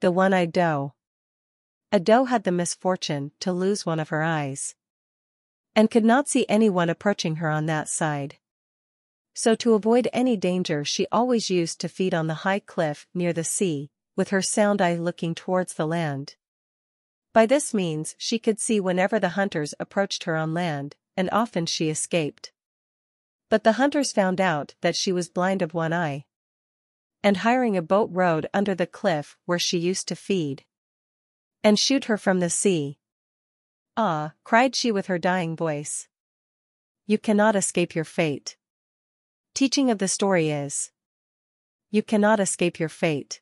The one-eyed doe. A doe had the misfortune to lose one of her eyes. And could not see anyone approaching her on that side. So to avoid any danger she always used to feed on the high cliff near the sea, with her sound eye looking towards the land. By this means she could see whenever the hunters approached her on land, and often she escaped. But the hunters found out that she was blind of one eye. And hiring a boat rowed under the cliff where she used to feed. And shoot her from the sea. Ah, cried she with her dying voice. You cannot escape your fate. Teaching of the story is. You cannot escape your fate.